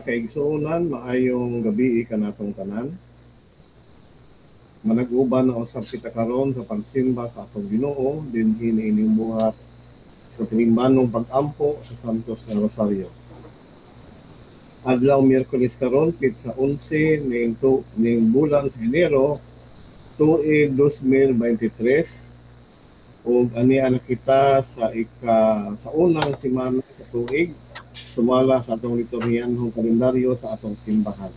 kaigsuonan, maayong gabi kanatong tanan. Manag-uban na usab kita karon sa pagsimba sa atong Ginoo dinhi ining buhat sa tinimbanong pag-ampo sa Santos nga Rosario. Adlaw Miyerkules karon pit sa 11 ning ning bulan sa Enero tuig 2023 ug ani ana kita sa ika sa unang semana sa tuig sumala sa atong liturhiyanhong kalendaryo sa atong simbahan.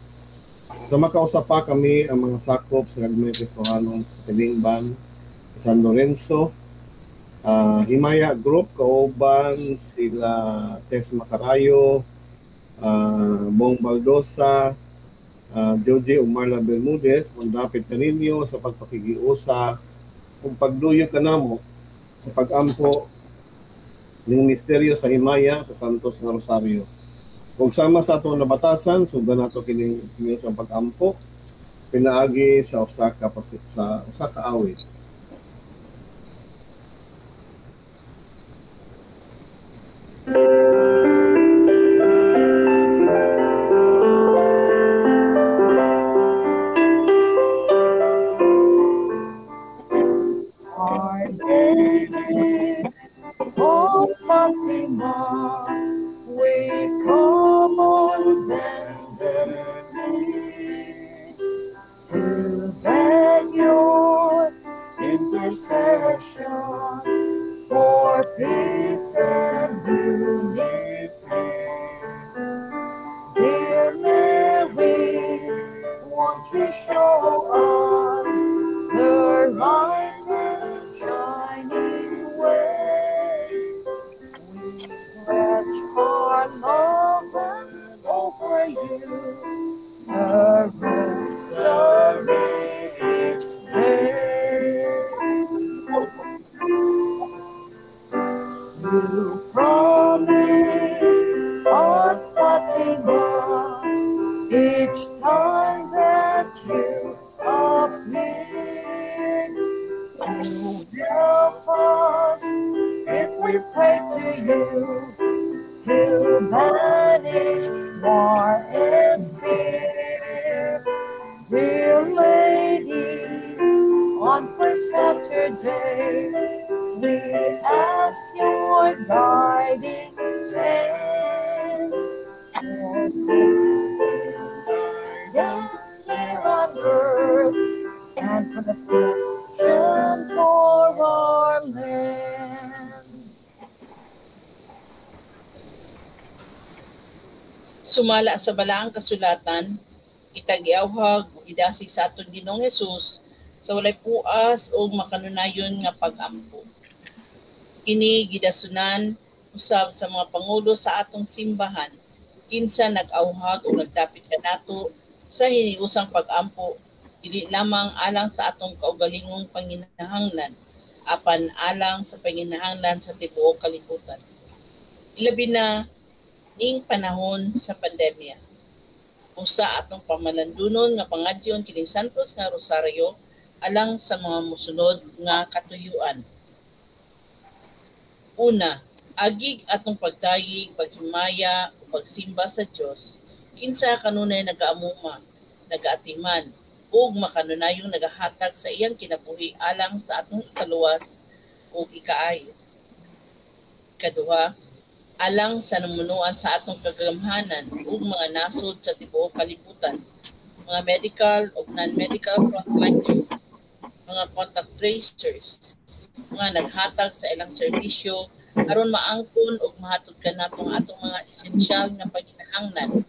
Sa makausap pa kami ang mga sakop sa Gagmay Kristohanon sa Tilingban, San Lorenzo, ah, Himaya Group, kauban sila Tess Macarayo, ah, Bong Baldosa, uh, Joji Umarla Bermudez, mandapit kaninyo sa pagpakigiusa kung pagduyo ka namo sa pag-ampo ng misteryo sa Himaya sa Santos nga Rosario. Kung sama sa atong nabatasan, sugan nato kini kini sa pag-ampo pinaagi sa usa ka sa usa ka awit. Our sumala sa balaang kasulatan, itagiawhag ug idasig sa aton Ginoong Hesus sa walay puas o makanunayon nga pag-ampo. Kini gidasunan usab sa mga pangulo sa atong simbahan kinsa nag-awhag o nagdapit kanato sa hiniusang pag-ampo dili lamang alang sa atong kaugalingong panginahanglan apan alang sa panginahanglan sa tibuok kalibutan. Ilabi na ning panahon sa pandemya. Usa atong pamalandunon nga pangadyon kining Santos nga Rosario alang sa mga musunod nga katuyuan. Una, agig atong pagdayig, paghimaya pagsimba sa Dios kinsa kanunay nagaamuma, nagaatiman ug makanunayong nagahatag sa iyang kinabuhi alang sa atong ikaluwas ug ikaayo. Kaduha, alang sa namunuan sa atong kagamhanan ug mga nasod sa tibuok kalibutan, mga medical ug non-medical frontliners, mga contact tracers, mga naghatag sa ilang serbisyo aron maangkon ug mahatod ka natong atong mga esensyal nga paghinahanglan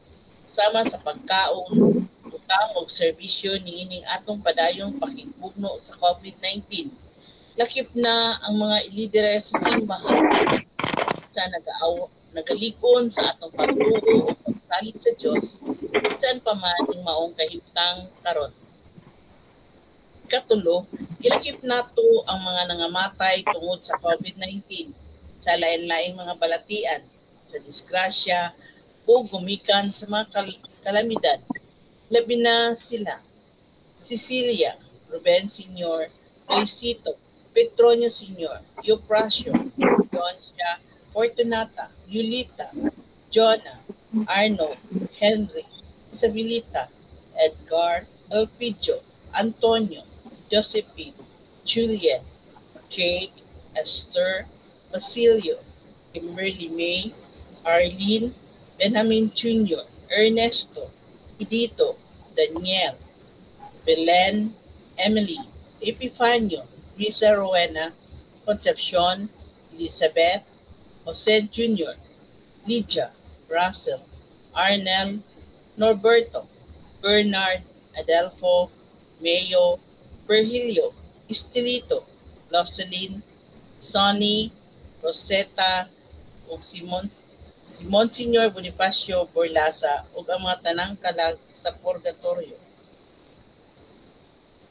sama sa pagkaon, utang ug serbisyo niining atong padayong pakigpugno sa COVID-19. Lakip na ang mga lidere sa simbahan sa nagaaw nagalikon sa atong pagtuo o pagsalig sa Dios saan pa man ang maong kahimtang karon. Katulo, ilakip nato ang mga nangamatay tungod sa COVID-19 sa lain-laing mga balatian, sa disgrasya, o gumikan sa mga kal- kalamidad. Labi na sila, Cecilia, Ruben Sr., Luisito, Petronio Sr., Euprasio, Joncia, Fortunata, Yulita, Jonah, Arno, Henry, Isabelita, Edgar, Elpidio, Antonio, Josephine, Juliet, Jake, Esther, Basilio, Kimberly May, Arlene, Benjamin Jr., Ernesto, Edito, Daniel, Belen, Emily, Epifanio, Risa Rowena, Concepcion, Elizabeth, Jose Jr., Lydia, Russell, Arnel, Norberto, Bernard, Adelfo, Mayo, Virgilio, Estelito, Loceline, Sonny, Rosetta, ug Simon Simon Senior Bonifacio Borlasa ug ang mga tanang kalag sa purgatorio.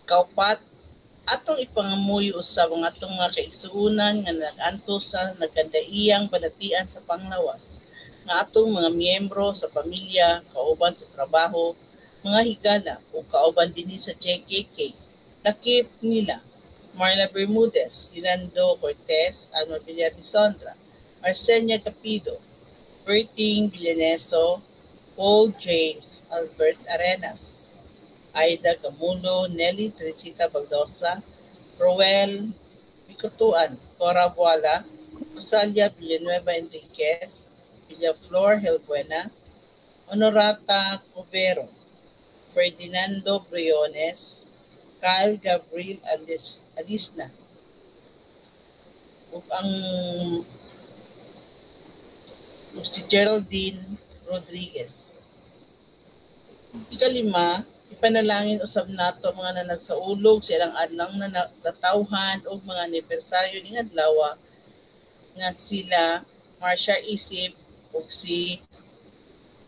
Kaupat, atong ipangamuyo usab ang atong mga kaigsuonan nga naganto sa nagkandaiyang balatian sa panglawas nga atong mga miyembro sa pamilya, kauban sa trabaho, mga higala o kauban dinhi sa JKK. Lakip nila Marla Bermudez, Yolando Cortez, Anwar Villarrisondra, Arsenia Capido, Berting Villaneso, Paul James, Albert Arenas, Aida Gamulo, Nelly Teresita Baldosa, Roel Bicotuan, Cora Buala, Rosalia Villanueva Enriquez, Villaflor Helbuena, Honorata Cubero, Ferdinando Briones, Kyle Gabriel Alis, Alisna. Ug ang ug si Geraldine Rodriguez. Ikalima, ipanalangin usab nato mga nanagsaulog sa ilang adlang na na- natawhan ug mga anibersaryo ning adlaw nga sila Marcia Isip ug si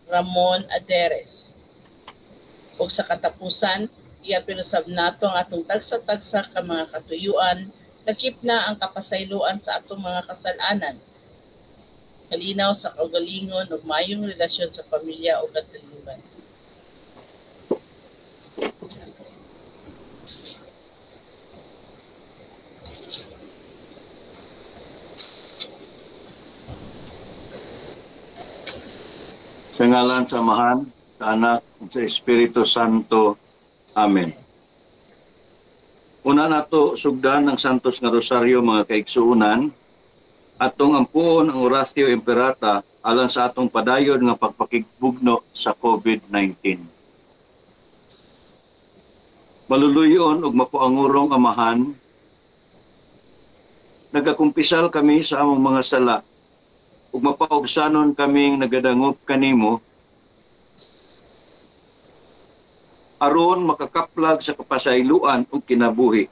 Ramon Aderes. Ug sa katapusan, iapil usab nato ang atong tagsa-tagsa ka mga katuyuan, lakip na ang kapasayloan sa atong mga kasalanan. Kalinaw sa kaugalingon ug mayong relasyon sa pamilya o katiliman. Sa ngalan sa Amahan, sa Anak, ug sa Espiritu Santo. Amen. Una nato sugdan ng Santos nga Rosaryo mga kaigsuunan, atong ampuon ang Oratio Imperata alang sa atong padayon nga pagpakigbugno sa COVID-19. Maluluyon ug mapuangurong amahan, nagakumpisal kami sa among mga sala ug mapaubsanon kaming nagadangop kanimo aron makakaplag sa kapasayloan ug kinabuhi.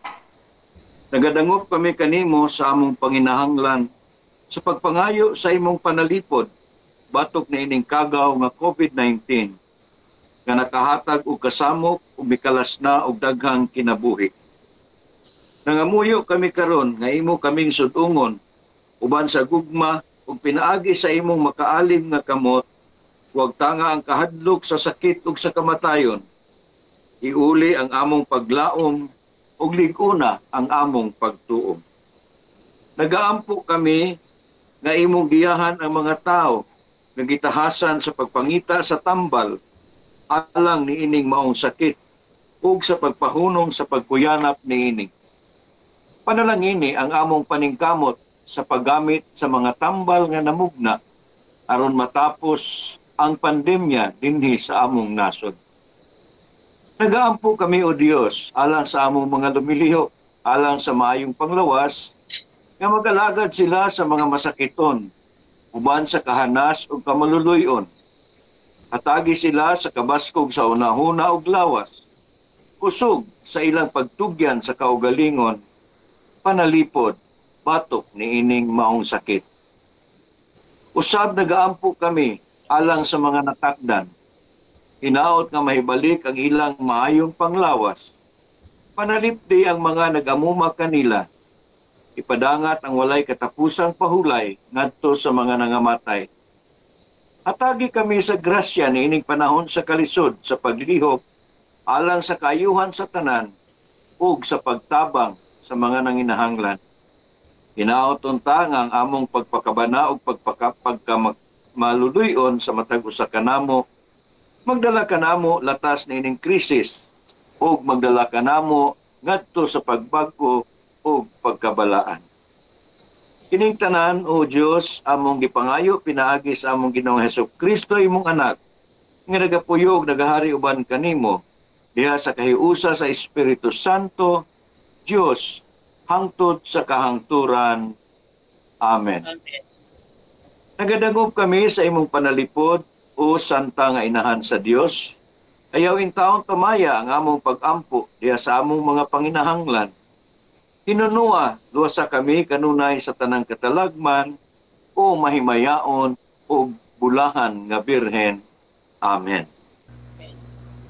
Nagadangop kami kanimo sa among panginahanglan sa pagpangayo sa imong panalipod batok na ining kagaw nga COVID-19 nga nakahatag og kasamok ug mikalas na og daghang kinabuhi. Nangamuyo kami karon nga imo kaming sudungon uban sa gugma ug pinaagi sa imong makaalim nga kamot huwag tanga ang kahadlok sa sakit ug sa kamatayon iuli ang among paglaom ug liguna ang among pagtuom. Nagaampo kami nga imong giyahan ang mga tao nga gitahasan sa pagpangita sa tambal alang ni ining maong sakit ug sa pagpahunong sa pagkuyanap niini. Panalangini ang among paningkamot sa paggamit sa mga tambal nga namugna aron matapos ang pandemya dinhi sa among nasod. Nagaampo kami o Dios alang sa among mga lumiliho, alang sa maayong panglawas, nga magalagad sila sa mga masakiton, uban sa kahanas o kamaluluyon. Hatagi sila sa kabaskog sa unahuna ug lawas, kusog sa ilang pagtugyan sa kaugalingon, panalipod, batok ni ining maong sakit. Usab nagaampo kami alang sa mga natakdan, hinaot nga mahibalik ang ilang maayong panglawas. Panalipdi ang mga nagamuma kanila. Ipadangat ang walay katapusang pahulay ngadto sa mga nangamatay. Atagi kami sa grasya ni ining panahon sa kalisod sa paglihok alang sa kayuhan sa tanan ug sa pagtabang sa mga nanginahanglan. Hinaot unta nga ang among pagpakabana ug pagpakamaluluyon sa matag usa ka namo magdala ka namo latas na ining krisis o magdala ka namo ngadto sa pagbago o pagkabalaan. Kining tanan o Dios among gipangayo pinaagi sa among Ginoong Hesus Kristo imong anak nga nagapuyog nagahari uban kanimo diha sa kahiusa sa Espiritu Santo Dios hangtod sa kahangturan. Amen. Amen. Nagadangop kami sa imong panalipod o santa nga inahan sa Dios. Ayaw in taon tamaya ang among pag-ampo diya sa among mga panginahanglan. Hinunua luwasa kami kanunay sa tanang katalagman o mahimayaon o bulahan nga birhen. Amen.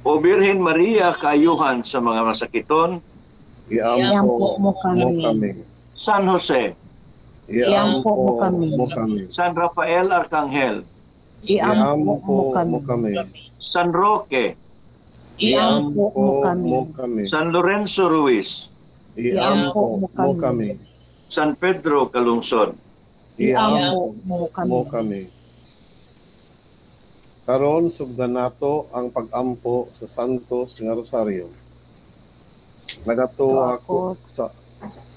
O Birhen Maria, kayuhan sa mga masakiton, Iampo mo kami. San Jose, Iampo mo kami. Mo kami. San Rafael Arcangel, Iampo mo kami. San Roque, Iampo mo kami. San Lorenzo Ruiz, Iampo mo kami. San Pedro Calungsod, Iampo mo kami. Karon sugdan nato ang pag-ampo sa Santos nga Rosario. Nagato ako sa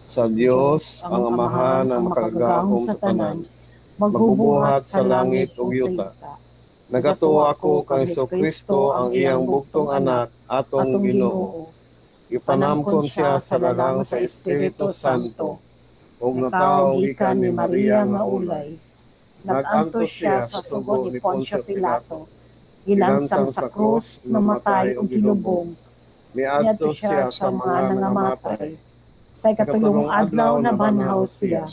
sa Dios ang amahan ng makagagahom sa tanan, magbubuhat sa langit ug yuta. Nagato ako kang Hesus Kristo ang iyang buktong anak atong Ginoo. Ipanamkon siya sa dalang sa Espiritu Santo ug nataong gikan ni Maria nga ulay. Nagantos siya sa sugod ni Poncio Pilato. Ilansang sa krus, namatay ug gilubong. Niadto siya sa mga nangamatay. Sa ikatulong adlaw na banhaw siya.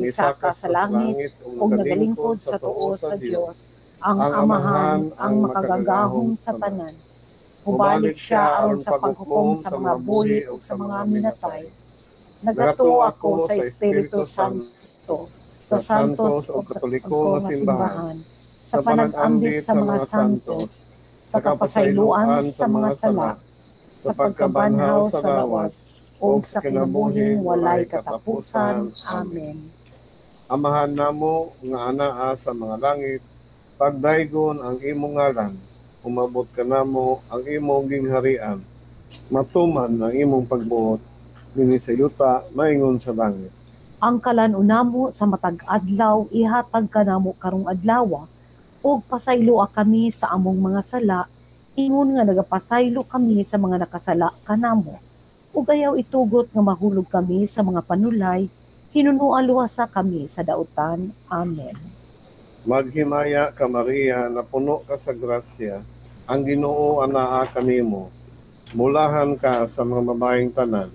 Nisaka sa langit ug nagalingkod sa tuo sa Dios ang amahan ang makagagahom sa tanan. Ubalik siya aron sa paghukom sa mga buli ug sa mga minatay. Nagato ako sa Espiritu Santo, sa santos o katoliko nga simbahan, sa panag-ambit sa mga santos, sa kapasayloan sa mga sala, sa pagkabanhaw sa lawas, o sa kinabuhing walay katapusan. Amen. Amahan namo nga anaa sa mga langit, pagdaygon ang imong ngalan, umabot ka namo ang imong gingharian, matuman ang imong pagbuot, dinhi sa yuta, maingon sa langit. ang kalanunamo sa matag adlaw ihatag kanamo karong adlaw ug pasayloa kami sa among mga sala. Ingon nga nagapasaylo kami sa mga nakasala kanamo ug ayaw itugot nga mahulog kami sa mga panulay hinunuan luwasa kami sa dautan. Amen. Maghimaya ka Maria, na puno ka sa grasya, ang Ginoo anaa kanimo. Mulahan ka sa mga babaeng tanan,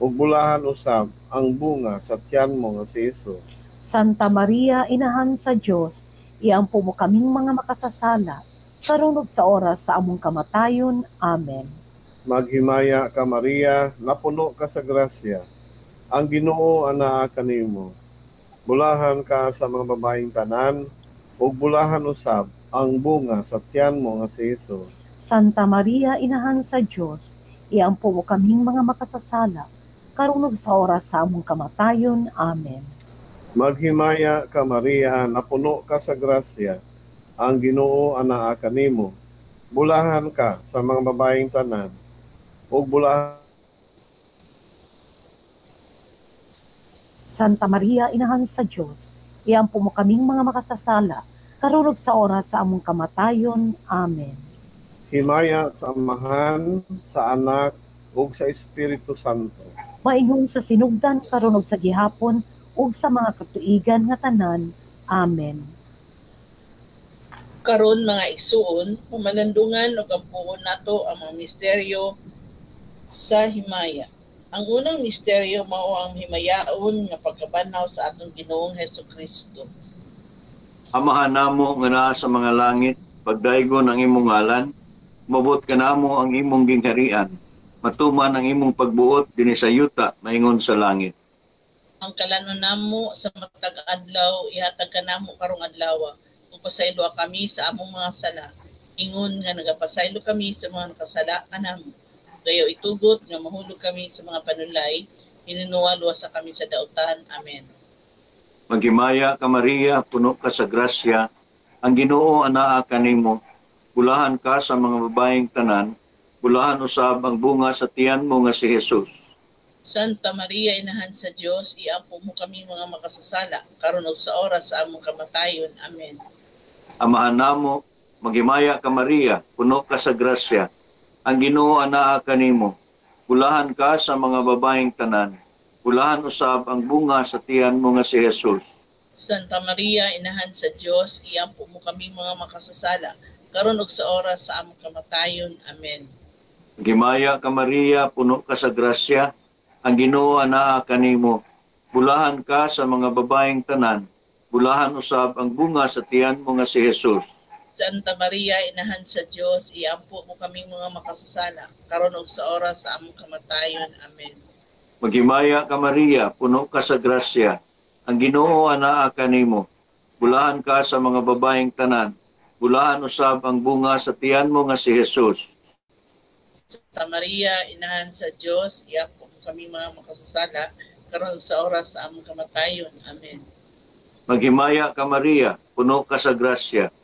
ug bulahan usab ang bunga sa tiyan mo nga si Hesus. Santa Maria inahan sa Dios iampo mo kaming mga makasasala karon ug sa oras sa among kamatayon. Amen. Maghimaya ka Maria, na puno ka sa grasya, ang Ginoo anaa kanimo. Bulahan ka sa mga babaeng tanan, ug bulahan usab ang bunga sa tiyan mo nga si Hesus. Santa Maria inahan sa Dios iampo mo kaming mga makasasala karon ug sa oras sa among kamatayon amen Maghimaya ka Maria, na puno ka sa grasya, ang Ginoo anaa kanimo. Bulahan ka sa mga babaeng tanan, ug bulahan Santa Maria, Inahan sa Diyos, iampo mo kaming mga makasasala, karunog sa oras sa among kamatayon. Amen. himaya sa amahan, sa anak, ug sa Espiritu Santo. Maingon sa sinugdan, karunog sa gihapon, ug sa mga katuigan nga tanan. Amen. karon mga igsuon, pamalandungan o kampuon nato ang mga misteryo sa himaya. Ang unang misteryo mao ang himayaon nga pagkabanaw sa atong Ginoong Heso Kristo. Amahan namo nga naa sa mga langit, pagdaygon ang imong ngalan, mabot ka namo ang imong gingharian, matuman ang imong pagbuot dinhi sa yuta maingon sa langit. Ang kalanon namo sa matag adlaw ihatag ka namo karong adlaw. Ug pasaylo kami sa among mga sala. Ingon nga nagapasaylo kami sa mga nakasala kanamo. Gayo itugot nga mahulog kami sa mga panulay, hininuwalwa sa kami sa dautan. Amen. Maghimaya ka Maria, puno ka sa grasya, ang Ginoo anaa kanimo. Bulahan ka sa mga babaeng tanan, bulahan usab ang bunga sa tiyan mo nga si Jesus. Santa Maria, Inahan sa Diyos, iampo mo kami mga makasasala, karon sa oras sa among kamatayon. Amen. Amahan namo, maghimaya ka Maria, puno ka sa grasya, ang Ginoo anaa kanimo. Bulahan ka sa mga babaeng tanan, bulahan usab ang bunga sa tiyan mo nga si Jesus. Santa Maria, Inahan sa Diyos, iampo mo kami mga makasasala, karon ug sa oras sa among kamatayon. Amen. Gimaya ka Maria, puno ka sa grasya, ang Ginoo anaa kanimo. Bulahan ka sa mga babaeng tanan, bulahan usab ang bunga sa tiyan mo nga si Jesus. Santa Maria, Inahan sa Diyos, iampo mo kami mga makasasala, karon ug sa oras sa among kamatayon. Amen. Maghimaya ka Maria, puno ka sa grasya, ang Ginoo anaa kanimo. Bulahan ka sa mga babaeng tanan, bulahan usab ang bunga sa tiyan mo nga si Jesus. Santa Maria, Inahan sa Diyos, iampo mo kami mga makasasala, karon sa oras sa among kamatayon. Amen. Maghimaya ka Maria, puno ka sa grasya,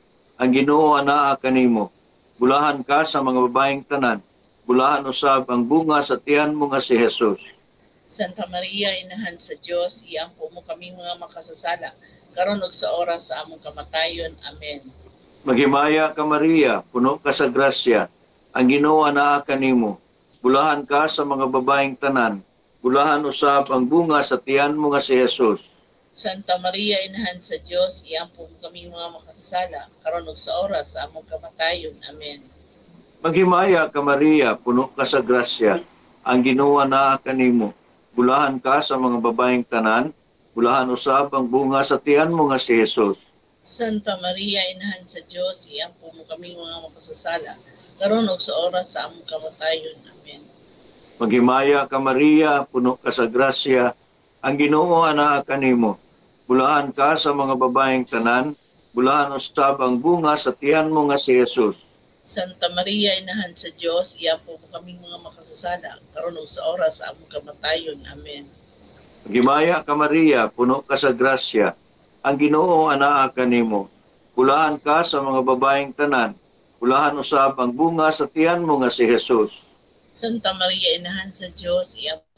ang Ginoo anaa kanimo. Bulahan ka sa mga babaeng tanan, bulahan usab ang bunga sa tiyan mo nga si Jesus. Santa Maria, Inahan sa Diyos, iampo mo kami mga makasasala, karon ug sa oras sa among kamatayon. Amen. Maghimaya ka Maria, puno ka sa grasya, ang Ginoo anaa kanimo. Bulahan ka sa mga babaeng tanan, bulahan usab ang bunga sa tiyan mo nga si Jesus. Santa Maria, Inahan sa Diyos, iampo mo kami mga makasasala, karon ug sa oras sa among kamatayon. Amen. Maghimaya ka Maria, puno ka sa grasya, ang Ginoo anaa kanimo. Bulahan ka sa mga babaeng tanan, bulahan usab ang bunga sa tiyan mo nga si Jesus. Santa Maria, Inahan sa Diyos, iampo mo kami mga makasasala, karon ug sa oras sa among kamatayon. Amen. Maghimaya ka Maria, puno ka sa grasya, ang Ginoo anaa kanimo. Bulahan ka sa mga babaeng tanan, bulahan usab ang bunga sa tiyan mo nga si Jesus. Santa Maria, Inahan sa Diyos, iampo mo kami mga makasasala, karon sa oras sa among kamatayon. Amen. Gimaya ka Maria, puno ka sa grasya, ang Ginoo anaa kanimo. Bulahan ka sa mga babaeng tanan, bulahan usab ang bunga sa tiyan mo nga si Jesus. Santa Maria, Inahan sa Diyos, iampo mo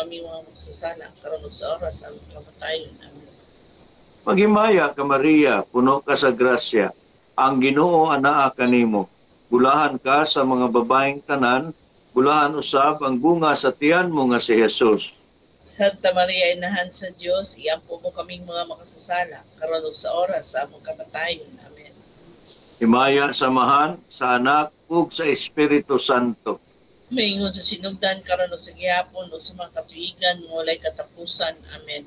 kami mga makasasala, karon sa oras sa among kamatayon. Amen. Maghimaya ka Maria, puno ka sa grasya, ang Ginoo anaa kanimo. Bulahan ka sa mga babaeng tanan, bulahan usab ang bunga sa tiyan mo nga si Jesus. Santa Maria, Inahan sa Diyos, iampo mo kaming mga makasasala, karon sa oras sa among kamatayon. Amen. Himaya sa mahan, sa anak, ug sa Espiritu Santo. Maingon sa sinugdan karon sa gihapon ug sa mga katuigan nga walay katapusan. Amen.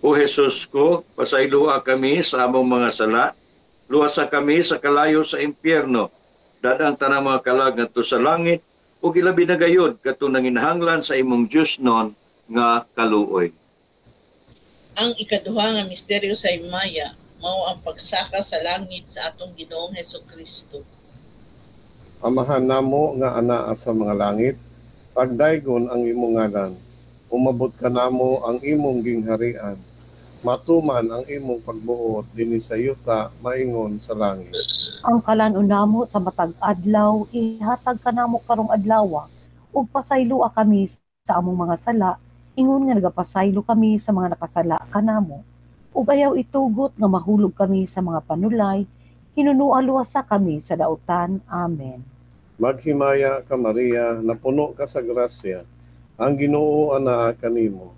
O Jesus ko, pasayloa kami sa among mga sala, luwasa kami sa kalayo sa impyerno, dadang tanang mga kalag ngadto sa langit, ug ilabi na gayud kadto nanginhanglan sa imong Dios non nga kaluoy. Ang ikaduha nga misteryo sa Himaya mao ang pagsaka sa langit sa atong Ginoong Heso Kristo. Amahan namo nga anaa sa mga langit, pagdaygon ang imong ngalan. Umabot ka namo ang imong gingharian. Matuman ang imong pagbuot dinhi sa yuta maingon sa langit. Ang kalanon namo sa matag adlaw, ihatag ka namo karong adlaw, ug pasayloa kami sa among mga sala ingon nga nagapasaylo kami sa mga nakasala kanamo ug ayaw itugot nga mahulog kami sa mga panulay kinunua luwasa kami sa dautan amen Maghimaya ka Maria, napuno ka sa grasya. Ang Ginoo anaa kanimo.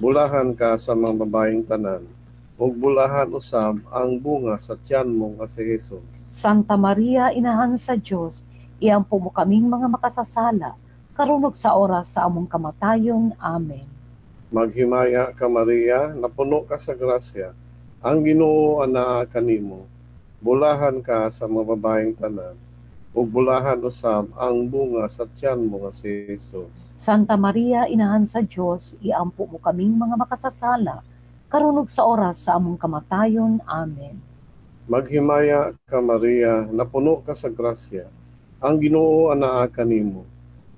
Bulahan ka sa mga babaeng tanan. Ug bulahan usab ang bunga sa tiyan mo nga si Hesus. Santa Maria inahan sa Dios iampo mo kaming mga makasasala karunog sa oras sa among kamatayon amen Maghimaya ka Maria, napuno ka sa grasya. Ang Ginoo anaa kanimo. Bulahan ka sa mga babaeng tanan. Ug bulahan usab ang bunga sa tiyan mo nga si Hesus. Santa Maria inahan sa Dios iampo mo kaming mga makasasala karunog sa oras sa among kamatayon amen Maghimaya ka Maria, napuno ka sa grasya. Ang Ginoo anaa kanimo.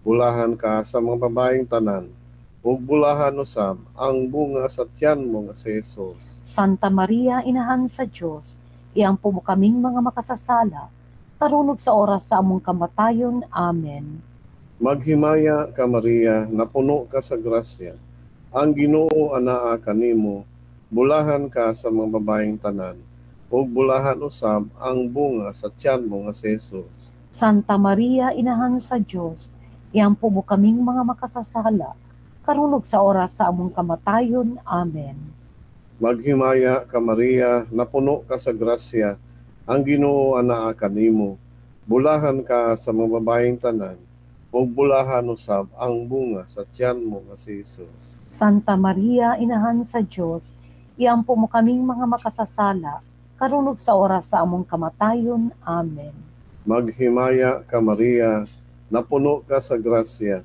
Bulahan ka sa mga babaeng tanan. Ug bulahan usab ang bunga sa tiyan mo nga si Hesus. Santa Maria inahan sa Dios iampo mo kaming mga makasasala karunog sa oras sa among kamatayon amen Maghimaya ka Maria, napuno ka sa grasya. Ang Ginoo anaa kanimo. Bulahan ka sa mga babaeng tanan. Ug bulahan usab ang bunga sa tiyan mo nga si Hesus. Santa Maria inahan sa Dios iampo mo kaming mga makasasala karunog sa oras sa among kamatayon amen Maghimaya ka Maria, napuno ka sa grasya. Ang Ginoo anaa kanimo. Bulahan ka sa mga babaeng tanan. Ug bulahan usab ang bunga sa tiyan mo nga si Hesus. Santa Maria inahan sa Dios iampo mo kaming mga makasasala karunog sa oras sa among kamatayon amen Maghimaya ka Maria, napuno ka sa grasya.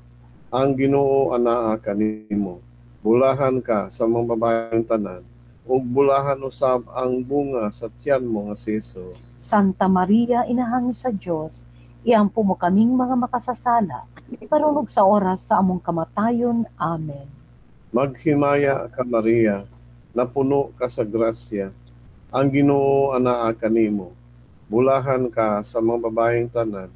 Ang Ginoo anaa kanimo. Bulahan ka sa mga babaeng tanan. Ug bulahan usab ang bunga sa tiyan mo nga si Hesus. Santa Maria inahan sa Dios iampo mo kaming mga makasasala karunog sa oras sa among kamatayon amen Maghimaya ka Maria, napuno ka sa grasya. Ang Ginoo anaa kanimo. Bulahan ka sa mga babaeng tanan.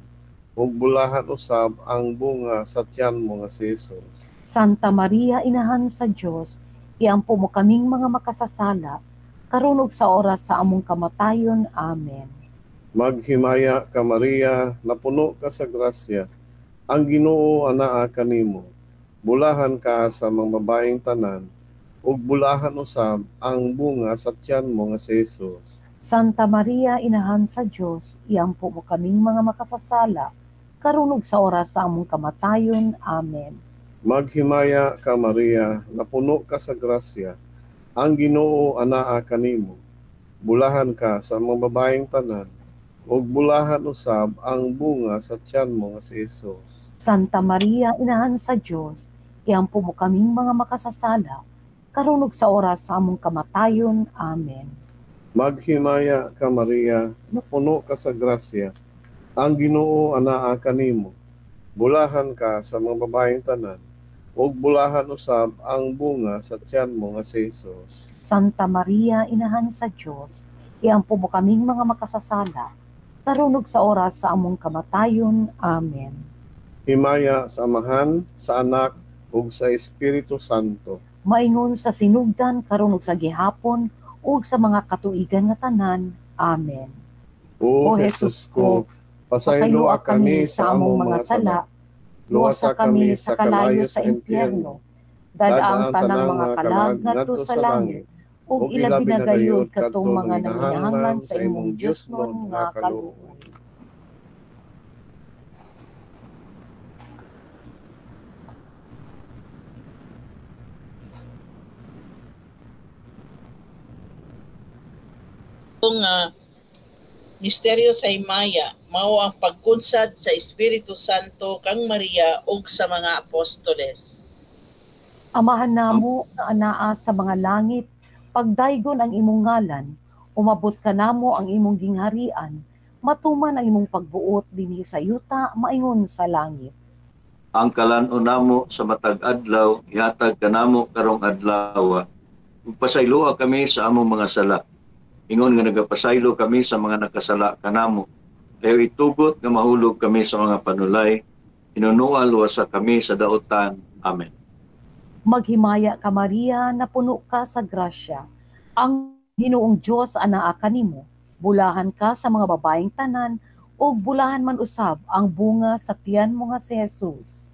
Ug bulahan usab ang bunga sa tiyan mo nga si Hesus. Santa Maria inahan sa Dios iampo mo kaming mga makasasala karunog sa oras sa among kamatayon amen Maghimaya ka Maria, napuno ka sa grasya. Ang Ginoo anaa kanimo. Bulahan ka sa mga babaeng tanan. Ug bulahan usab ang bunga sa tiyan mo nga si Hesus. Santa Maria inahan sa Dios iampo mo kaming mga makasasala karunog sa oras sa among kamatayon amen Maghimaya ka Maria, napuno ka sa grasya. Ang Ginoo anaa kanimo. Bulahan ka sa mga babaeng tanan. Ug bulahan usab ang bunga sa tiyan mo nga si Hesus. Santa Maria inahan sa Dios iampo mo kaming mga makasasala karunog sa oras sa among kamatayon amen Maghimaya ka Maria, napuno ka sa grasya. Ang Ginoo anaa kanimo. Bulahan ka sa mga babaeng tanan. Ug bulahan usab ang bunga sa tiyan mo nga si Hesus. Santa Maria inahan sa Dios iampo mo kaming mga makasasala karunog sa oras sa among kamatayon amen Himaya sa Amahan, sa Anak, ug sa Espiritu Santo. maingon sa sinugdan karon ug sa gihapon ug sa mga katuigan nga tanan. Amen. O O Jesus Jesus ko, pasaylo kami sa among mga sala. Luwasa kami sa kalayo sa impyerno. Dadaang tanang mga kalag ngadto sa langit. Ug ilabi na gayud katong mga nanginahanglan sa imong Dios nun nga kaluoy. Ito nga misteryo sa Imaya mao ang pagkunsad sa Espiritu Santo kang Maria ug sa mga apostoles. Amahan namo nga anaa sa mga langit, pagdaygon ang imong ngalan, umabot ka namo ang imong gingharian, matuman ang imong pagbuot dinhi sa yuta maingon sa langit. Ang kalan-on namo sa matag adlaw, ihatag kanamo karong adlaw. Ug pasayloa kami sa among mga sala. Ingon nga nagapasaylo kami sa mga nakasala kanamo. Ayaw itugot nga mahulog kami sa mga panulay. Inunual luwasa kami sa daotan. Amen. Maghimaya ka Maria na puno ka sa grasya. Ang Ginoong Dios anaa kanimo. Bulahan ka sa mga babaeng tanan ug bulahan man usab ang bunga sa tiyan mo nga si Jesus.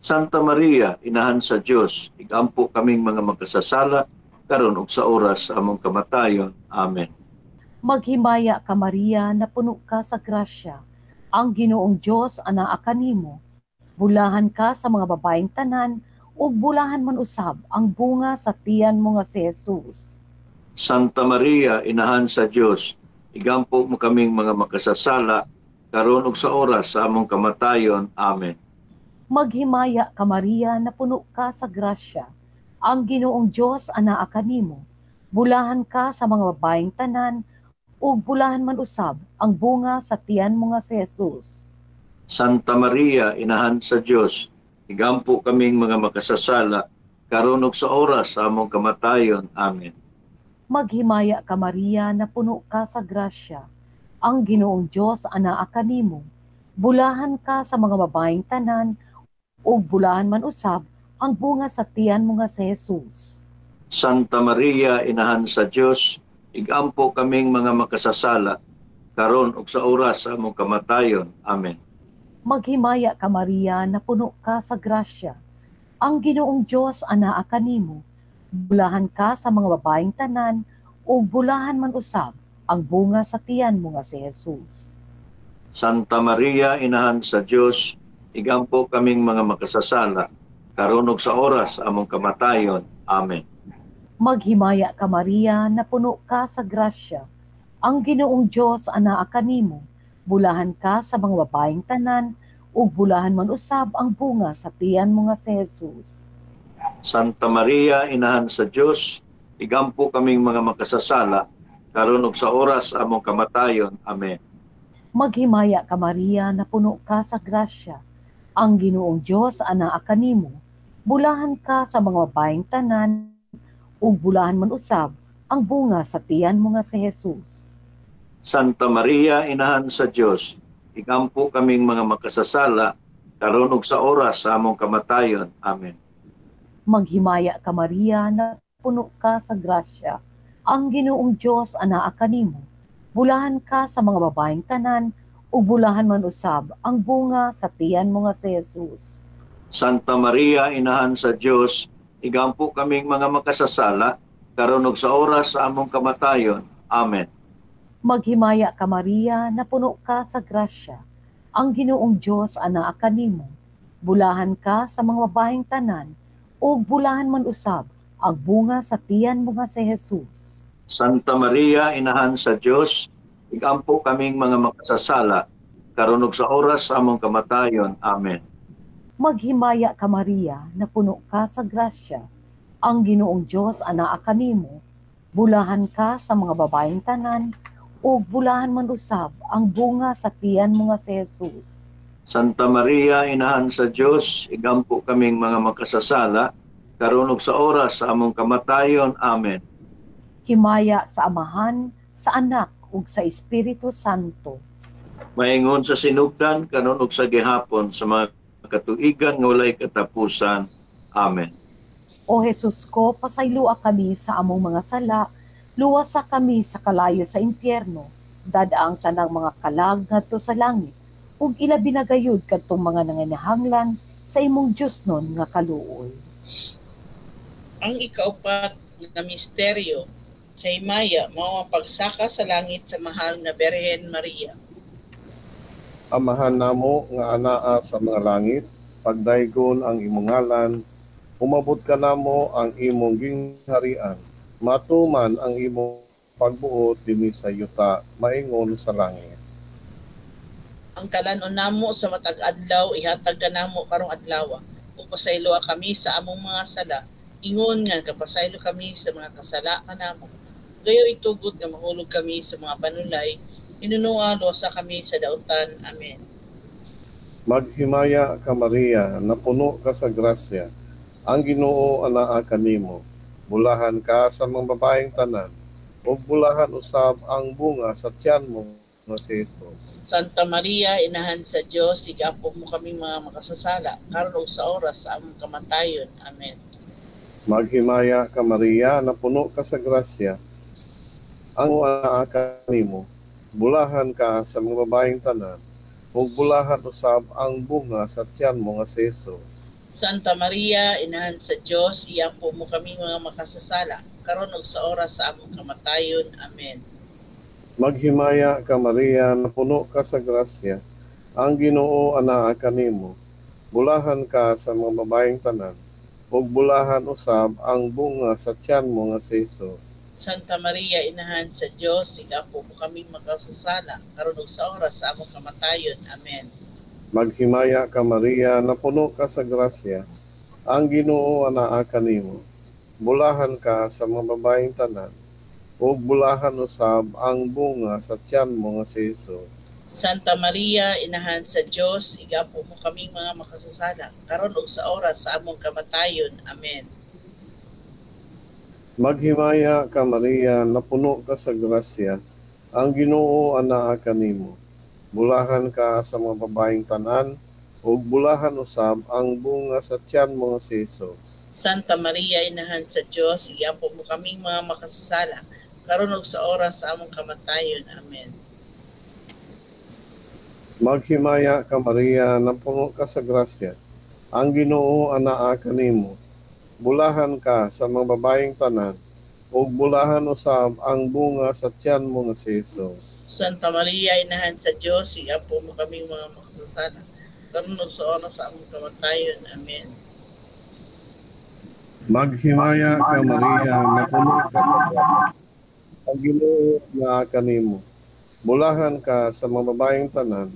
Santa Maria, inahan sa Dios, igampo kaming mga magkasasala karon ug sa oras sa among kamatayon. Amen. Maghimaya ka Maria na puno ka sa grasya. Ang Ginoong Dios anaa kanimo. Bulahan ka sa mga babaeng tanan ug bulahan man usab ang bunga sa tiyan mo nga si Jesus. Santa Maria, inahan sa Dios, igampo mo kaming mga makasasala karon ug sa oras sa among kamatayon. Amen. Maghimaya ka Maria na puno ka sa grasya. Ang Ginoong Dios anaa kanimo. Bulahan ka sa mga babaeng tanan ug bulahan man usab ang bunga sa tiyan mo nga si Jesus. Santa Maria, inahan sa Dios, igampo kaming mga makasasala karon ug sa oras sa among kamatayon. Amen. Maghimaya ka Maria na puno ka sa grasya. Ang Ginoong Dios anaa kanimo. Bulahan ka sa mga babaeng tanan ug bulahan man usab ang bunga sa tiyan mo nga si Jesus. Santa Maria, inahan sa Dios, igampo kaming mga makasasala karon ug sa oras sa among kamatayon. Amen. Maghimaya ka Maria na puno ka sa grasya. Ang Ginoong Dios anaa kanimo. Bulahan ka sa mga babaeng tanan ug bulahan man usab ang bunga sa tiyan mo nga si Jesus. Santa Maria, inahan sa Dios, igampo kaming mga makasasala karon ug sa oras among kamatayon. Amen. Maghimaya ka Maria na puno ka sa grasya. Ang Ginoong Dios anaa kanimo. Bulahan ka sa mga babaeng tanan ug bulahan man usab ang bunga sa tiyan mo nga si Jesus. Santa Maria, inahan sa Dios, igampo kaming mga makasasala karon ug sa oras among kamatayon. Amen. Maghimaya ka Maria na puno ka sa grasya. Ang Ginoong Dios anaa kanimo. Bulahan ka sa mga babaeng tanan ug bulahan man usab ang bunga sa tiyan mo nga si Jesus. Santa Maria, inahan sa Dios, igampo kaming mga makasasala karon ug sa oras sa among kamatayon. Amen. Maghimaya ka Maria na puno ka sa grasya. Ang Ginoong Dios anaa kanimo. Bulahan ka sa mga babaeng tanan ug bulahan man usab ang bunga sa tiyan mo nga si Jesus. Santa Maria, inahan sa Dios, igampo kaming mga makasasala karon ug sa oras sa among kamatayon. Amen. Maghimaya ka Maria na puno ka sa grasya. Ang Ginoong Dios anaa kanimo. Bulahan ka sa mga babaeng tanan ug bulahan man usab ang bunga sa tiyan mo nga si Jesus. Santa Maria, inahan sa Dios, igampo kaming mga makasasala karon ug sa oras sa among kamatayon. Amen. Maghimaya ka Maria na puno ka sa grasya. Ang Ginoong Dios anaa kanimo. Bulahan ka sa mga babaeng tanan ug bulahan man usab ang bunga sa tiyan mo nga si Jesus. Santa Maria, inahan sa Dios, igampo kaming mga makasasala karon ug sa oras sa among kamatayon. Amen. Himaya sa Amahan, sa Anak ug sa Espiritu Santo. Maingon sa sinugdan karon ug sa gihapon sa mga katuigan nga walay katapusan. Amen. O Jesus ko, pasaylua kami sa among mga sala, luwasa kami sa kalayo sa impyerno, dadaang tanang mga kalag ngadto sa langit, ug ilabi na gayud kadtong mga nanginahanglan sa imong Dios nun nga kaluoy. Ang ikaupat na misteryo sa Himaya mao ang pagsaka sa langit sa mahal na Berhen Maria. Amahan namo nga anaa sa mga langit, pagdaygon ang imong ngalan, umabot ka namo ang imong gingharian, matuman ang imong pagbuot dinhi sa yuta, maingon sa langit. Ang kalanon namo sa matag adlaw ihatag ka namo karong adlaw. Ug pasaylo kami sa among mga sala. Ingon nga kapasaylo kami sa mga kasala kanamo. Gayo itugod nga mahulog kami sa mga panulay. Inunuwa sa kami sa daotan. Amen. Maghimaya ka Maria, napuno ka sa grasya, ang Ginoo anaa kanimo. Bulahan ka sa mga babaeng tanan, ug bulahan usab ang bunga sa tiyan mo nga si Jesus. Santa Maria, inahan sa Dios, igapo mo kami mga makasasala, karon sa oras sa among kamatayon. Amen. Maghimaya ka Maria, na puno ka sa grasya. Ang anaa ka nimo, bulahan ka sa mga babaeng tanan, ug bulahan usab ang bunga sa tiyan mo nga si Jesus. Santa Maria, inahan sa Dios, iapo mo kami mga makasasala, karon ug sa oras sa among kamatayon. Amen. Maghimaya ka Maria, na puno ka sa grasya. Ang Ginoo anaa ka nimo, bulahan ka sa mga babaeng tanan, ug bulahan usab ang bunga sa tiyan mo nga si Jesus. Santa Maria, inahan sa Dios, igapo mo kami makasasala, karon ug sa oras sa among kamatayon. Amen. Maghimaya ka Maria, na puno ka sa grasya. Ang Ginoo anaa ka nimo. Bulahan ka sa mga babaeng tanan, ug bulahan usab ang bunga sa tiyan mo nga si Jesus. Santa Maria, inahan sa Dios, igapo mo kami mga makasasala, karon ug sa oras sa among kamatayon. Amen. Maghimaya ka Maria, na puno ka sa grasya. Ang Ginoo anaa ka nimo. Bulahan ka sa mga babaeng tanan, ug bulahan usab ang bunga sa tiyan mo nga si Jesus. Santa Maria, inahan sa Dios, igapo mo kami mga makasasala, karon ug sa oras sa among kamatayon. Amen. Maghimaya ka Maria, na puno ka sa grasya. Ang Ginoo anaa ka nimo. Bulahan ka sa mga babaeng tanan, ug bulahan usab ang bunga sa tiyan mo nga si Jesus. Santa Maria, inahan sa Dios, igapo mo kami mga makasasala, karon ug sa oras sa among kamatayon. Amen. Maghimaya ka Maria, na puno ka. Ang Ginoo anaa ka nimo. Bulahan ka sa mga babaeng tanan,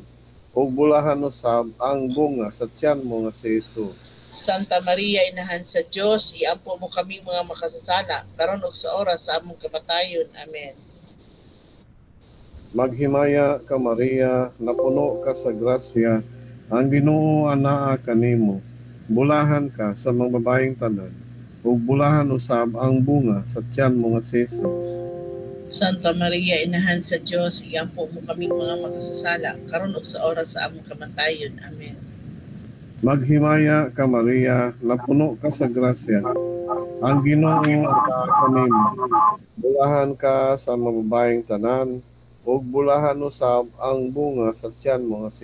ug bulahan usab ang bunga sa tiyan mo nga si Jesus. Santa Maria, inahan sa Dios, iampo mo kami mga makasasala, karon ug sa oras sa among kamatayon. Amen. Maghimaya ka Maria, na puno ka sa grasya, ang Ginoo anaa ka nimo. Bulahan ka sa mga babaeng tanan, ug bulahan usab ang bunga sa tiyan mo nga Jesus. Santa Maria, inahan sa Dios, iampo mo kami mga makasasala, karon ug sa oras sa among kamatayon. Amen. Maghimaya ka Maria, na puno ka sa grasya, ang Ginoo anaa ka nimo. Bulahan ka sa mga babaeng tanan, ug bulahan usab ang bunga sa tiyan mo nga.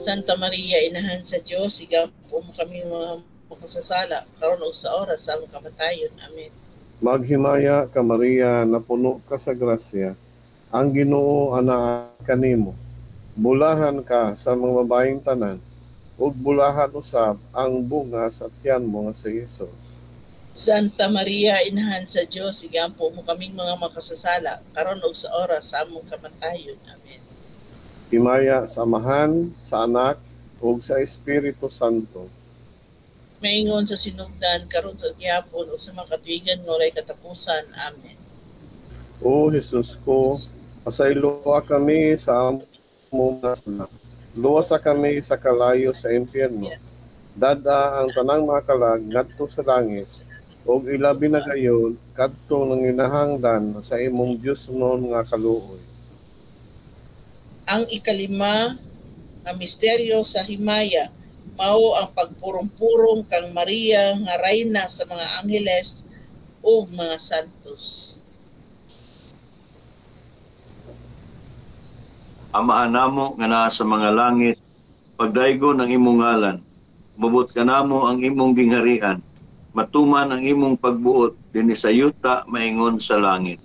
Santa Maria, inahan sa Dios, igampo mo kami mga makasasala, karon ug sa oras sa among kamatayon. Amen. Maghimaya ka Maria, na puno ka sa grasya, ang Ginoo anaa ka nimo. Bulahan ka sa mga babaeng tanan, ug bulahan usab ang bunga sa tiyan mo nga si Jesus. Santa Maria, inahan sa Dios, igampo mo kaming mga makasasala, karon ug sa oras sa among kamatayon. Amen. Himaya sa Amahan, sa Anak, ug sa Espiritu Santo. Maingon sa sinugdan, karon sa gihapon ug sa mga katuigan nga walay katapusan. Amen. O Jesus ko, pasayloa kami sa among mga sala. Luwasa kami sa kalayo sa impyerno. Dada ang tanang mga kalag ngadto sa langit. ug ilabi na gayon kadto nang inahangdan sa imong Dios noon nga kaluoy. Ang ikalima nga misteryo sa himaya mao ang pagpurong-purong kang Maria nga reyna sa mga angheles ug mga santos. Amaan namo nga naa sa mga langit, pagdaygon ang imong ngalan. Mabot ka namo ang imong gingharian. Matuman ang imong pagbuot dinhi sa yuta maingon sa langit.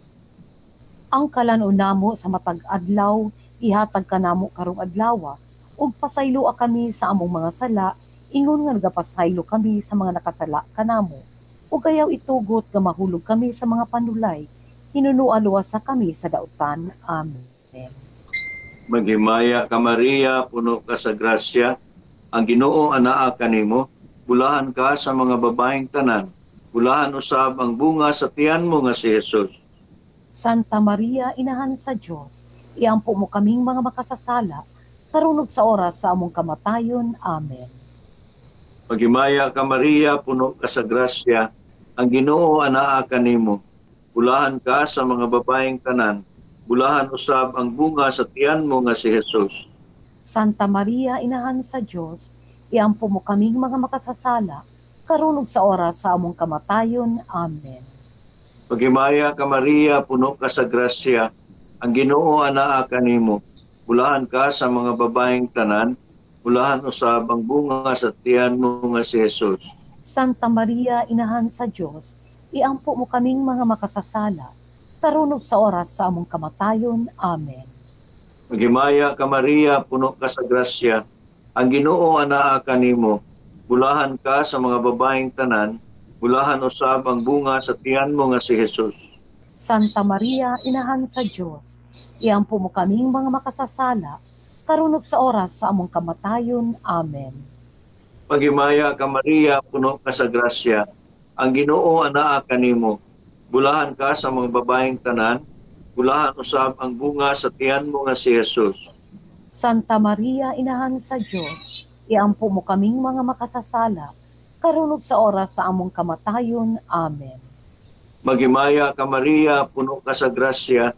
Ang kalanon namo sa matag adlaw, ihatag ka namo karong adlaw, ug pasaylo kami sa among mga sala, ingon nga nagapasaylo kami sa mga nakasala kanamo. Ug ayaw itugot nga mahulog kami sa mga panulay, hinunuan luwasa kami sa dautan. Amen. Maghimaya ka Maria, puno ka sa grasya. Ang Ginoo anaa kanimo, bulahan ka sa mga babaeng tanan. Bulahan usab ang bunga sa tiyan mo nga si Jesus. Santa Maria, inahan sa Dios, iampo mo kaming mga makasasala, karunog sa oras sa among kamatayon. Amen. Maghimaya ka Maria, puno ka sa grasya. Ang Ginoo anaa kanimo. Bulahan ka sa mga babaeng tanan. Bulahan usab ang bunga sa tiyan mo nga si Jesus. Santa Maria, Inahan sa Diyos, iampo mo kaming mga makasasala, karunog sa oras sa among kamatayon. Amen. Pagimaya ka Maria, puno ka sa grasya, ang Ginoo anaa kanimo. Bulahan ka sa mga babaeng tanan, bulahan usab ang bunga sa tiyan mo nga si Jesus. Santa Maria, Inahan sa Diyos, iampo mo kaming mga makasasala, karunog sa oras sa among kamatayon. Amen. Magimaya ka Maria, puno ka sa grasya, ang Ginoo anaa kanimo. Bulahan ka sa mga babaeng tanan, bulahan usab ang bunga sa tiyan mo nga si Jesus. Santa Maria, Inahan sa Diyos, iampo mo kaming mga makasasala, karunog sa oras sa among kamatayon. Amen. Pagimaya ka Maria, puno ka sa grasya, ang Ginoo anaa kanimo. Bulahan ka sa mga babaeng tanan, bulahan usab ang bunga sa tiyan mo nga si Jesus. Santa Maria, Inahan sa Diyos, iampo mo kaming mga makasasala, karunog sa oras sa among kamatayon. Amen. Magimaya ka Maria, puno ka sa grasya,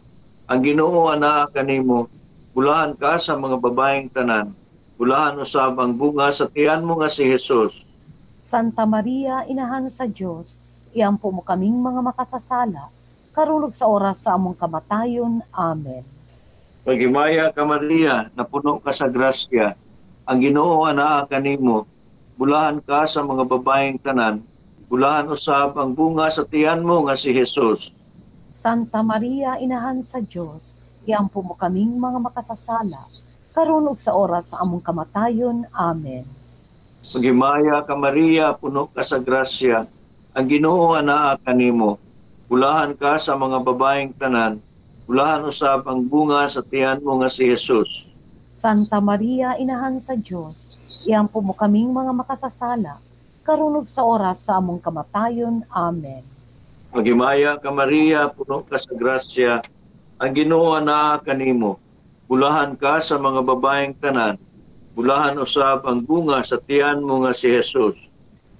ang Ginoo anaa kanimo. Bulahan ka sa mga babaeng tanan, bulahan usab ang bunga sa tiyan mo nga si Jesus. Santa Maria, Inahan sa Diyos, iampo mo kaming mga makasasala, karunog sa oras sa among kamatayon. Amen. Pagimaya ka Maria, na puno ka sa grasya, ang Ginoo anaa kanimo. Bulahan ka sa mga babaeng tanan, bulahan usab ang bunga sa tiyan mo nga si Jesus. Santa Maria, Inahan sa Diyos, iampo mo kaming mga makasasala, karunog sa oras sa among kamatayon. Amen. Pagimaya ka Maria, puno ka sa grasya, ang Ginoo anaa kanimo. Bulahan ka sa mga babaeng tanan, bulahan usab ang bunga sa tiyan mo nga si Jesus. Santa Maria, Inahan sa Diyos, iampo mo kaming mga makasasala, karunog sa oras sa among kamatayon. Amen. Pagimaya ka Maria, puno ka sa grasya, ang Ginoo anaa kanimo. Bulahan ka sa mga babaeng tanan, bulahan usab ang bunga sa tiyan mo nga si Jesus.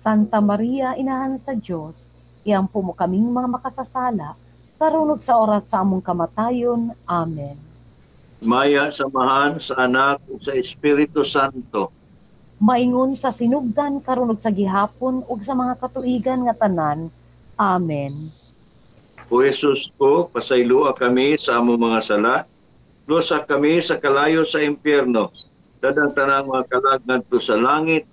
Santa Maria, Inahan sa Diyos, iampo mo kaming mga makasasala, karunog sa oras sa among kamatayon. Amen. Maya samahan sa anak ug sa Espiritu Santo. Maingon sa sinugdan karunog sa gihapon ug sa mga katuigan nga tanan. Amen. O Jesus ko, pasaylua kami sa among mga sala, lusa kami sa kalayo sa impyerno, dadang tanang mga kalag ngadto sa langit,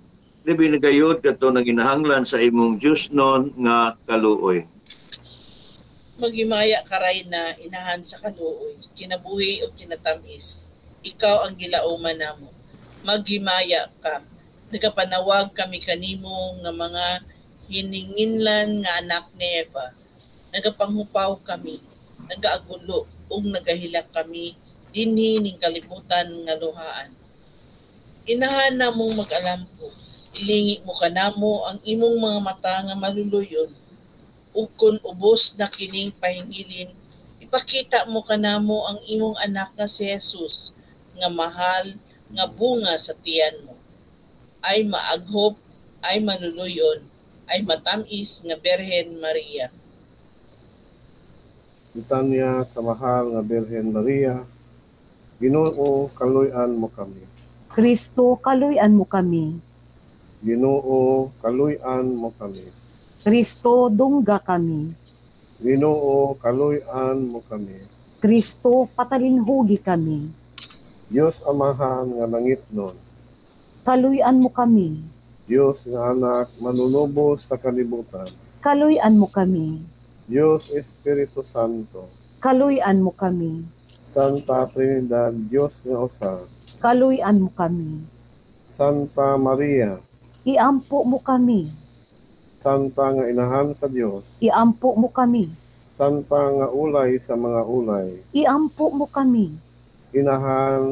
libi nagayod kadto nang ginahanglan sa imong Dios non nga kaluoy. Magimaya karay na inahan sa kaluoy, kinabuhi o kinatamis. Ikaw ang gilauman namo. Maghimaya ka. Nagapanawag kami kanimo nga mga hininginlan nga anak ni Eva. Nagapanghupaw kami, nagaagulo ug nagahilak kami dinhi ning kalibutan nga luhaan. Inahan na mong mag-alampo, ilingi mo kanamo ang imong mga mata nga maluluyon ug kun ubos na kining pahingilin, ipakita mo kanamo ang imong anak nga si Jesus nga mahal nga bunga sa tiyan mo. Ay maaghop, ay manuluyon, ay matamis nga Berhen Maria. Litanya sa mahal nga Birhen Maria, Ginoo kaluyan mo kami. Kristo, kaluyan mo kami. Ginoo kaluyan mo kami. Kristo, dungga kami. Ginoo kaluyan mo kami. Kristo, patalinhugi kami. Dios amahan nga langitnon. Kaluyan mo kami. Dios nga anak manunubos sa kalibutan. Kaluyan mo kami. Dios Espiritu Santo. Kaluyan mo kami. Santa Trinidad, Dios nga usa. Kaluyan mo kami. Santa Maria, Iampo mo kami. Santa nga inahan sa Dios. Iampo mo kami. Santa nga ulay sa mga ulay. Iampo mo kami. Inahan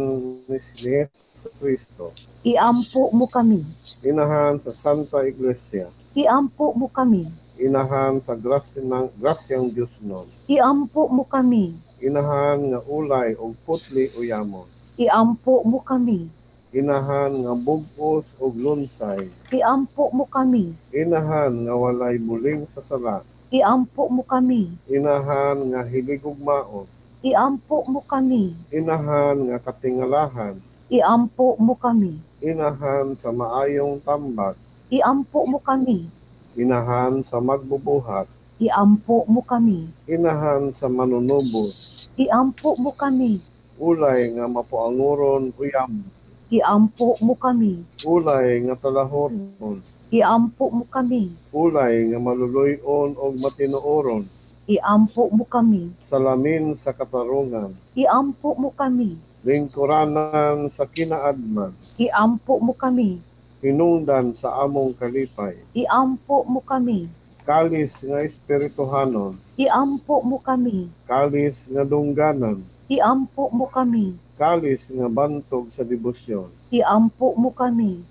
ni Yesu Kristo. Iampo mo kami. Inahan sa Santa Iglesia. Iampo mo kami. Inahan sa grasya ng grasyang Dios non. Iampo mo kami. Inahan nga ulay og putli uyamon. Iampo mo kami. Inahan nga bugos og lunsay. Iampo mo kami. Inahan nga walay buling sa sala. Iampo mo kami. Inahan nga hiligugmaon. Iampo mo kami. inahan nga katingalahan, Iampo mo kami. inahan sa maayong tambag, Iampo mo kami. inahan sa magbubuhat, Iampo mo kami. inahan sa manunubos, Iampo mo kami. ulay nga mapuanguron uyam, Iampo mo kami. ulay nga talahoron, Iampo mo kami. ulay nga maluluyon og matinuoron, Iampo mo kami. salamin sa katarungan, Iampo mo kami. lingkuranan sa kinaadman, Iampo mo kami. hinungdan sa among kalipay, Iampo mo kami. kalis nga espirituhanon, Iampo mo kami. kalis nga dungganan, Iampo mo kami. Kalis nga bantog sa debosyon, Iampo mo kami.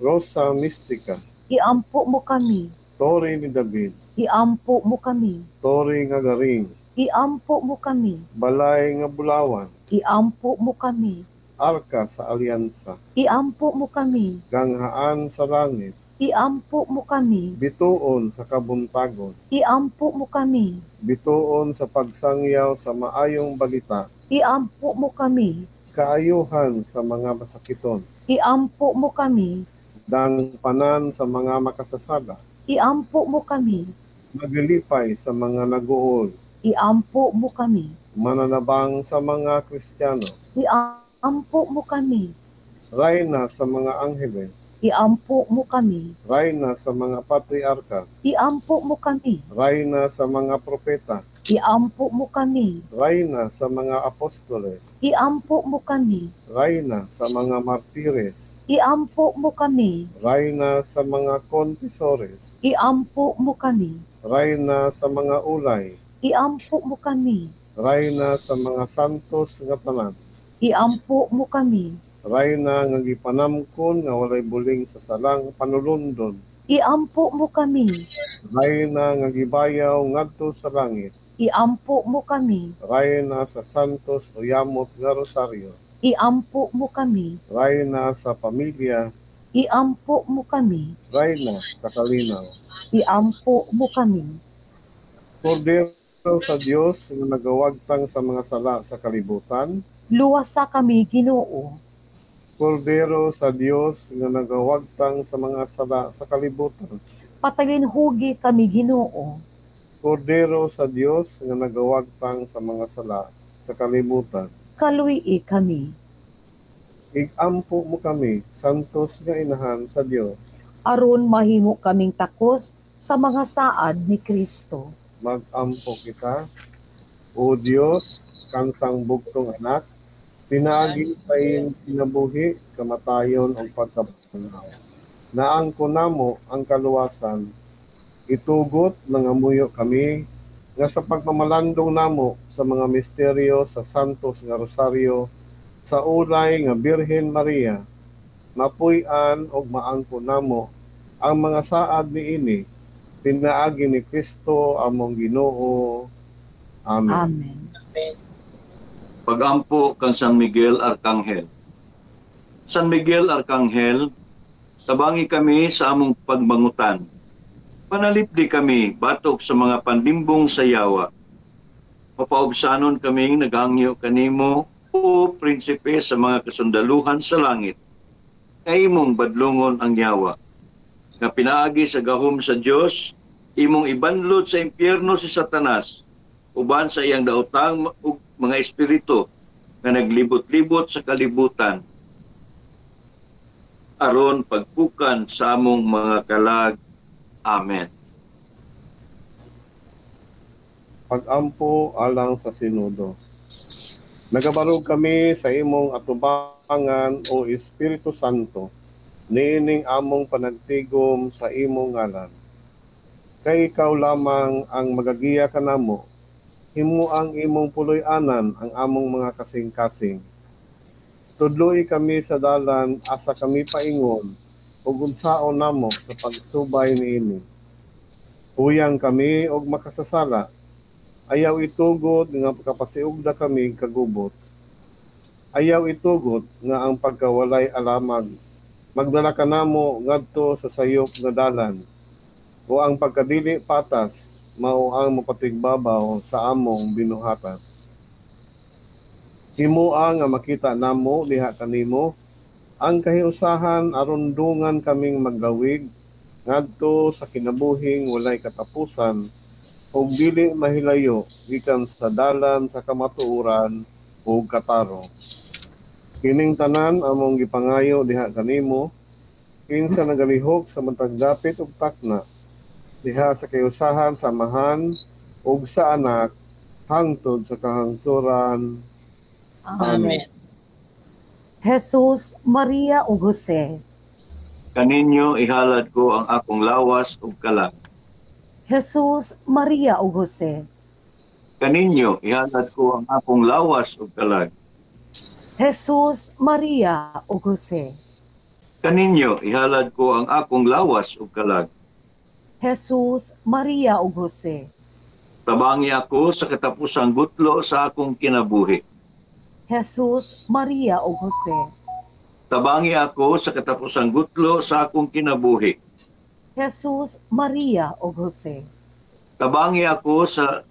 rosa mistika, Iampo mo kami. tori ni David, Iampo mo kami. tori nga garing, Iampo mo kami. balay nga bulawan, Iampo mo kami. arka sa alyansa, Iampo mo kami. ganghaan sa langit, Iampo mo kami. bituon sa kabuntagon, Iampo mo kami. bituon sa pagsangyaw sa maayong balita, Iampo mo kami. kaayuhan sa mga masakiton, Iampo mo kami. dang panan sa mga makasasala, Iampo mo kami. maglilipay sa mga naguol, Iampo mo kami. mananabang sa mga Kristiyano, Iampo mo kami. rayna sa mga angheles, Iampo mo kami. rayna sa mga patriarkas, Iampo mo kami. rayna sa mga propeta, Iampo mo kami. rayna sa mga apostoles, Iampo mo kami. rayna sa mga martires, Iampo mo kami. rayna sa mga kontisores, Iampo mo kami. rayna sa mga ulay, Iampo mo kami. rayna sa mga santos nga tanan, Iampo mo kami. Rayna nga gipanamkon nga walay buling sa salang panulundon, Iampo mo kami. rayna nga gibayaw ngadto sa langit, Iampo mo kami. rayna sa santos o yamot nga rosaryo, Iampo mo kami. rayna sa pamilya, Iampo mo kami. rayna sa kalinaw. Iampo mo kami. Kordero sa Dios nga nagawagtang sa mga sala sa kalibutan, Luwasa kami, Ginoo. Kordero sa Dios nga nagawagtang sa mga sala sa kalibutan, Patalinhugi kami, Ginoo. Kordero sa Dios nga nagawagtang sa mga sala sa kalibutan, Kaluyi kami. igampo mo kami, santos nga inahan sa Dios, Aron mahimo kaming takos sa mga saad ni Kristo. magampo kita. O Dios, kansang bugtong anak, pinaagi tayin kinabuhi, kamatayon ang pagkabangaw. Naangko namo ang kaluwasan, itugot nangamuyo kami, nga sa pagmamalandong namo sa mga misteryo sa Santos nga Rosaryo, sa ulay nga Birhen Maria, mapuy-an og maangko namo ang mga saad ni ini, pinaagi ni Kristo among Ginoo. Amen. Amen. Amen. Pagampo kang San Miguel Arcangel. San Miguel Arcangel, tabangi kami sa among pagbangutan. Panalipdi kami batok sa mga pandimbong sayawa. Mapaubsanon kaming naghangyo kanimo o prinsipe sa mga kasundaluhan sa langit. Kay imong badlongon ang yawa. Nga pinaagi sa gahom sa Dios, imong ibanlod sa impyerno si Satanas, uban sa iyang daotang ug mga espiritu nga naglibot-libot sa kalibutan aron pagpukan sa among mga kalag. Amen. Pagampo alang sa sinudo. Nagabarog kami sa imong atubangan o Espiritu Santo, niining among panagtigom sa imong ngalan. Kay ikaw lamang ang magagiya kanamo, himo ang imong puloy-anan ang among mga kasing-kasing. Tudloy kami sa dalan asa kami paingon, ug unsaon namo sa pagsubay niini. Uyang kami og makasasala, ayaw itugod nga kapasiugda kami kagubot. Ayaw itugod nga ang pagkawalay alamag. Magdala ka namo ngadto sa sayop nga dalan. O ang pagkadili patas mao ang mapatigbabaw sa among binuhatan. Himuang nga makita namo diha kanimo ang kahiusahan aron dungan kaming maglawig ngadto sa kinabuhing walay katapusan ug dili mahilayo gikan sa dalan sa kamatuoran ug kataro. Kining tanan among gipangayo diha kanimo kinsa nagalihok sa matag dapit ug takna diha sa kayusahan samahan ug sa anak hangtod sa kahangturan. Amen. Jesus, Maria ug Jose. Kaninyo ihalad ko ang akong lawas ug kalag. Jesus, Maria ug Jose. Kaninyo ihalad ko ang akong lawas ug kalag. Jesus, Maria ug Jose. Kaninyo ihalad ko ang akong lawas ug kalag. Jesus, Maria ug Jose. Tabangi ako sa katapusang gutlo sa akong kinabuhi. Jesus, Maria ug Jose. Tabangi ako sa katapusang gutlo sa akong kinabuhi. Jesus, Maria ug Jose. Tabangi ako sa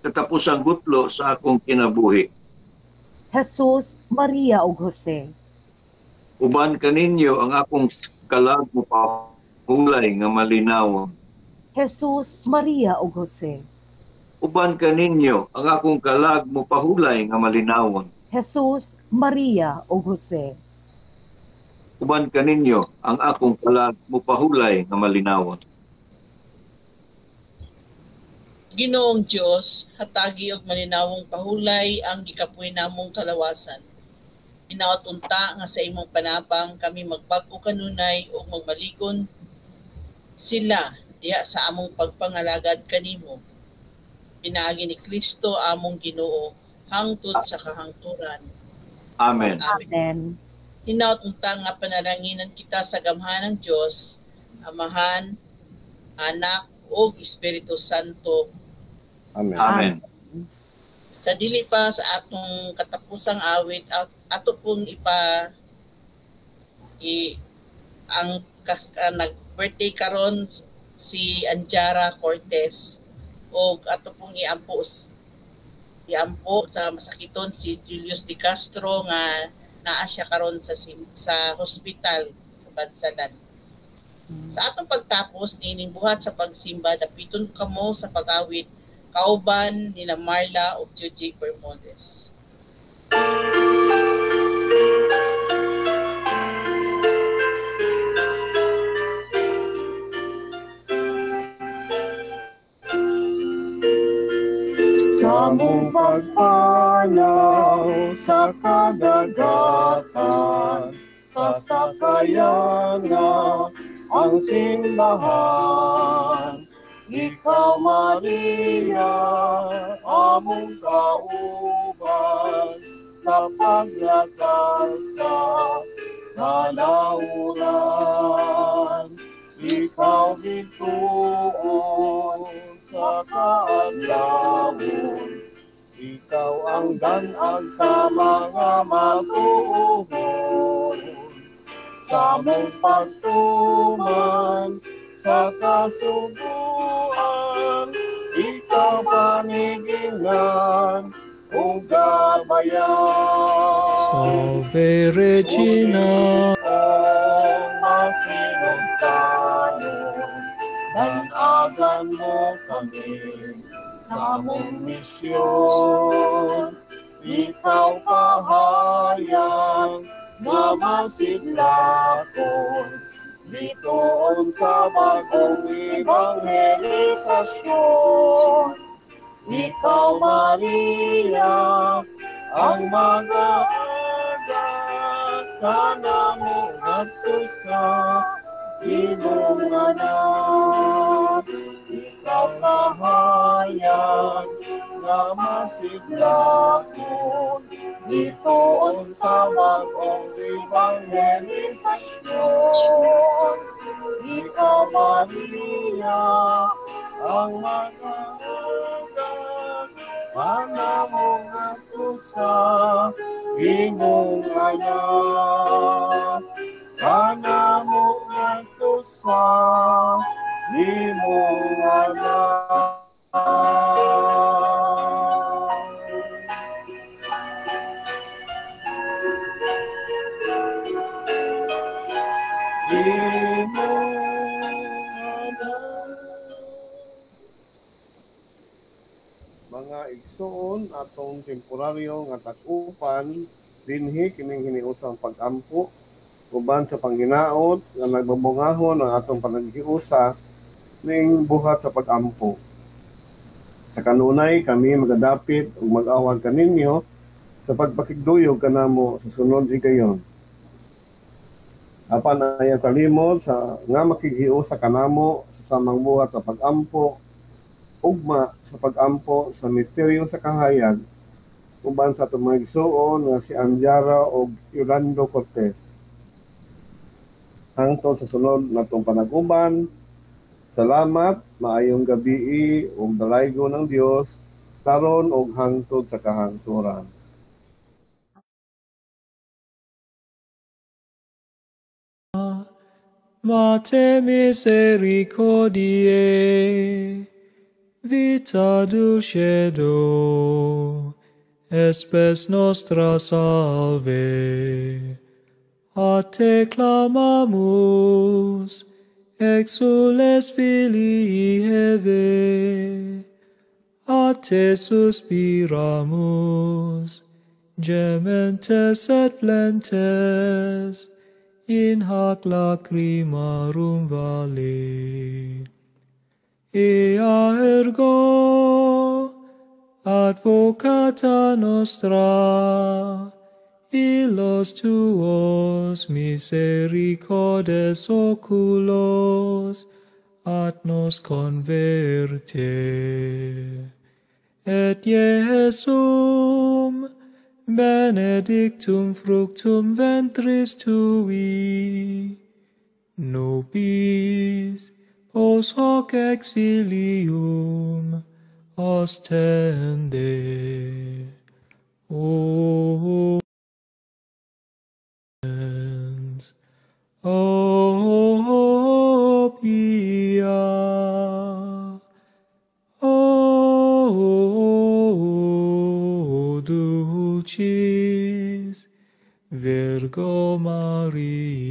katapusang gutlo sa akong kinabuhi. Jesus, Maria ug Jose. Uban kaninyo ang akong kalag mo pahulay nga malinawon. Jesus, Maria ug Jose. Uban kaninyo ang akong kalag mo pahulay nga malinawon. Jesus, Maria ug Jose. Uban kaninyo ang akong kalag mo pahulay nga malinawon. Ginoong Dios, hatagi og malinawong pahulay ang gikapoy namong kalawasan. Hinaot unta nga sa imong panabang kami magbag-o kanunay ug magmalikon sila diha sa among pagpangalagad kanimo. Pinaagi ni Kristo among Ginoo hangtod sa kahangturan. Amen. Amen. Unta nga panalanginan kita sa gamhanang Dios, Amahan, Anak ug Espiritu Santo Amen. Amen. sa dili pa sa atong katapusang awit at ato pong ipa i ang kas, ah, nag-birthday karon si Anjara Cortez o ato pong iampos iampo sa masakiton si Julius De Castro nga naa siya karon sa sa hospital sa Bansalan. Sa atong pagtapos nining buhat sa pagsimba dapiton kamo sa pag-awit kauban nila Marla ug Juji Bermudez. Sa mong pagpanaw sa kadagatan, sa sakayan na ang simbahan. Ikaw, Maria, among kauban, sa paglakas sa kalauran. Ikaw bituon sa kaadlawon. Ikaw ang danag sa mga matuhon. Sa mong pagtuman sa kasubuan, ikaw panigingan o gabayan. Salve Regina, Ang masinugtanon, danagan mo kami sa mong misyon. Ikaw kahayang na masidlakon, ditoon sa bagong evangelisasyon. Ikaw, Maria, ang mag-aaga kana mo ngadto sa imong anak. Kahayag nga masidlakon ditoon sa bagong evangelisasyon. Ikaw, Maria, ang mag-aaga kana mo ngadto sa imong anak. Kana mo ngadto sa imong imong anak. mga igsoon atong temporaryo nga tag-upan dinhi kining hiniusang pag-ampo uban sa panghinaot nga nagbabungahon ang atong panaghiusa ning buhat sa pag-ampo. Sa kanunay kami magadapit ug mag-awag kaninyo sa pagpakigduyog kanamo sa sunod higayon. Apan ayaw kalimot sa nga makighiusa kanamo sa samang buhat sa pag-ampo ugma sa pag-ampo sa misteryo sa kahayag uban sa igsuon nga si Anjara o Yolando Cortez. Hangtod sa sunod natong panag-uban, salamat, maayong gabi ug dalaygo ng Dios karon ug hangtod sa kahangturan. Mate misericordiae, vita dulcedo, espes nostra salve. A te clamamus, exules filii heve, a te suspiramus, gementes et flentes, in hac lacrimarum vale. Ea ergo, advocata nostra, illos tuos misericordes oculos ad nos converte. Et Iesum, benedictum fructum ventris tui, nobis pos hoc exilium ostende. O O pia, O dulcis Virgo Maria.